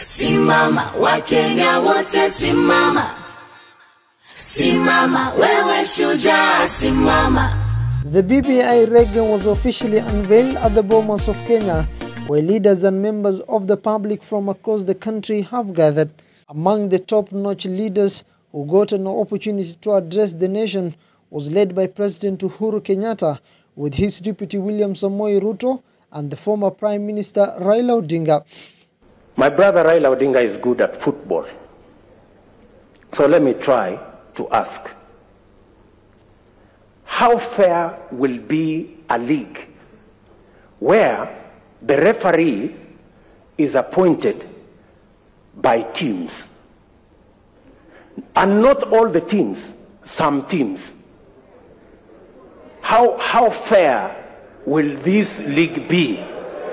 Simama Wakenya wote, simama, simama wewe shujaa, simama. The BBI Reggae was officially unveiled at the Bomas of Kenya, where leaders and members of the public from across the country have gathered. Among the top-notch leaders who got an opportunity to address the nation was led by President Uhuru Kenyatta, with his deputy William Samoei Ruto and the former Prime Minister Raila Odinga. My brother Raila Odinga is good at football. So let me try to ask how fair will be a league where the referee is appointed by teams? And not all the teams, some teams. How, how fair will this league be?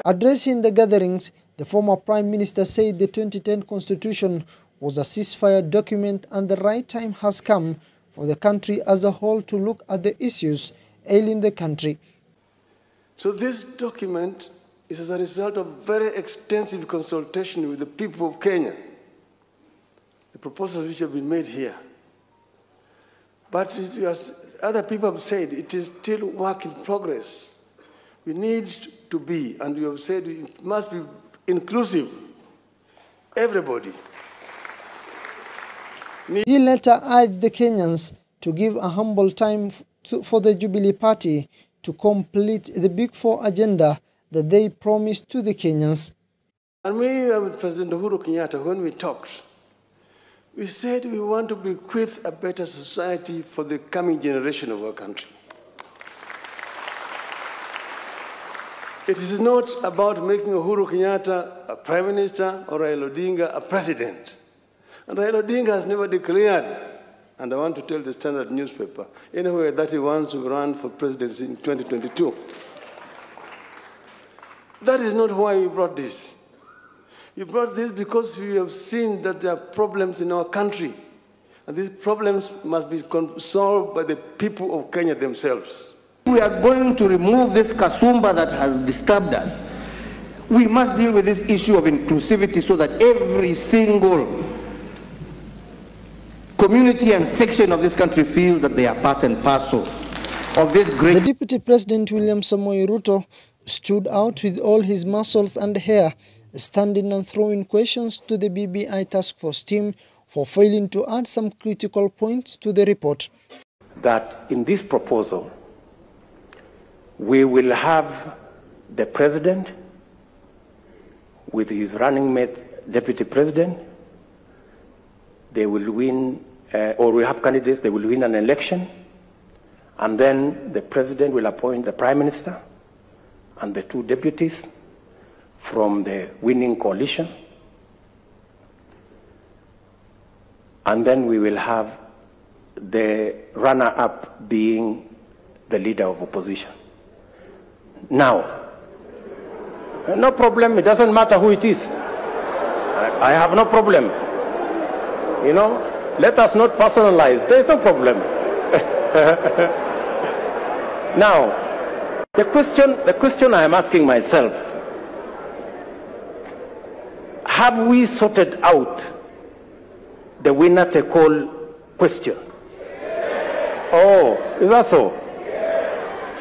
Addressing the gatherings, the former Prime Minister said the 2010 Constitution was a ceasefire document and the right time has come for the country as a whole to look at the issues ailing the country. So this document is as a result of very extensive consultation with the people of Kenya. The proposals which have been made here. But as other people have said, it is still work in progress. We need to be, and we have said it must be inclusive. Everybody. He later urged the Kenyans to give a humble time to, for the Jubilee Party to complete the Big Four agenda that they promised to the Kenyans. And we, uh, with President Uhuru Kenyatta, when we talked, we said we want to bequeath a better society for the coming generation of our country. It is not about making Uhuru Kenyatta a prime minister or Raila Odinga a president. And Raila Odinga has never declared, and I want to tell the Standard newspaper, anywhere that he wants to run for presidency in 2022. That is not why we brought this. We brought this because we have seen that there are problems in our country. And these problems must be solved by the people of Kenya themselves. We are going to remove this kasumba that has disturbed us. We must deal with this issue of inclusivity so that every single community and section of this country feels that they are part and parcel of this great... The Deputy President William Samoei Ruto stood out with all his muscles and hair, standing and throwing questions to the BBI task force team for failing to add some critical points to the report. that in this proposal, we will have the president with his running mate, deputy president. They will win, uh, or we have candidates, they will win an election, and then the president will appoint the prime minister and the two deputies from the winning coalition. And then we will have the runner up being the leader of opposition. Now, no problem, it doesn't matter who it is. I, have no problem. You know, let us not personalize, there is no problem. now, the question, the question I am asking myself have we sorted out the winner take all question? Oh, is that so?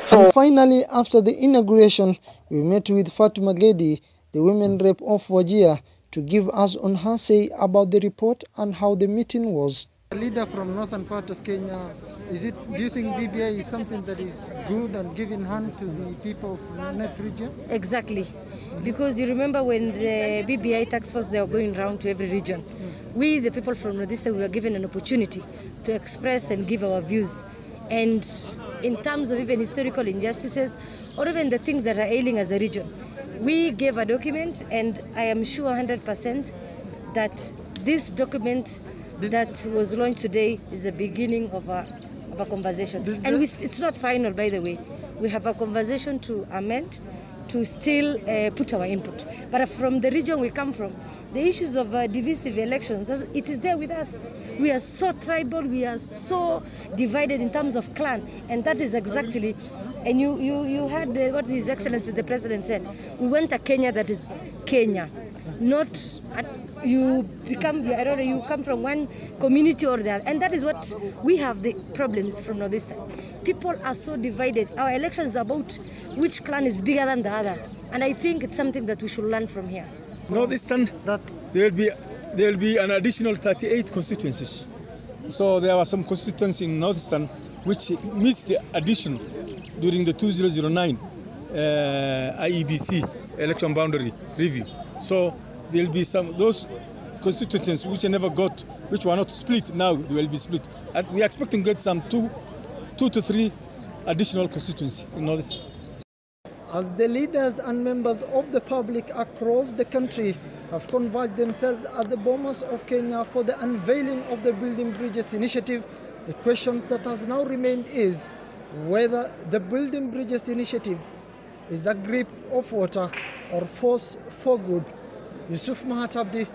So, And finally, after the inauguration, we met with Fatuma Gedi, the women rep of Wajir, to give us on her say about the report and how the meeting was. Leader from northern part of Kenya, is it? Do you think BBI is something that is good and giving hand to the people of NEP region? Exactly. Because you remember when the BBI task force they were going around to every region, we the people from Northeastern we were given an opportunity to express and give our views. And in terms of even historical injustices or even the things that are ailing as a region, we gave a document and I am sure 100% that this document that was launched today is the beginning of a, of a conversation. And we, it's not final, by the way. We have a conversation to amend, to still uh, put our input. But from the region we come from, the issues of uh, divisive elections, it is there with us. We are so tribal, we are so divided in terms of clan, and that is exactly And you, you, you heard the, what His Excellency the President said. We want a Kenya that is Kenya, not a, you become, I don't know, you come from one community or the other. And that is what we have the problems from Northeastern. People are so divided. Our elections are about which clan is bigger than the other. And I think it's something that we should learn from here. Northeastern, That there will be there will be an additional 38 constituencies. So there are some constituencies in Northeastern which missed the addition during the 2009 uh, IEBC election boundary review. So there will be some those constituencies which never got, which were not split. Now they will be split. We are expecting to get some two, two to three additional constituencies in Northeastern. as the leaders and members of the public across the country have converged themselves at the Bomas of Kenya for the unveiling of the Building Bridges initiative, the question that has now remained is whether the Building Bridges initiative is a gripe of water or force for good. Yusuf Mahatabdi,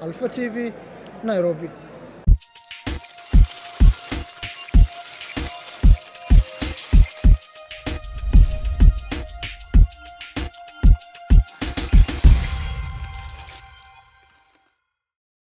Alpha TV, Nairobi.